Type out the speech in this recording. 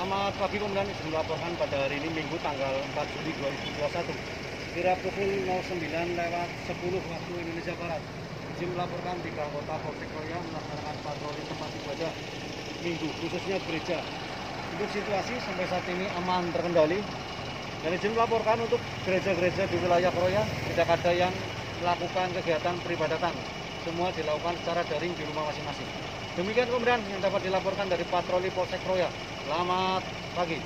Selamat pagi Komandan, izin melaporkan pada hari ini Minggu tanggal 4 Juli 2021 Kira pukul 09 lewat 10 waktu Indonesia Barat. Izin melaporkan tiga anggota Polsek Roya melaksanakan patroli tempat ibadah Minggu, khususnya gereja. Untuk situasi sampai saat ini aman terkendali. Dan izin melaporkan untuk gereja-gereja di wilayah Roya Tidak ada yang melakukan kegiatan peribadatan. Semua dilakukan secara daring di rumah masing-masing. Demikian kemudian yang dapat dilaporkan dari patroli Polsek Roya. Selamat pagi.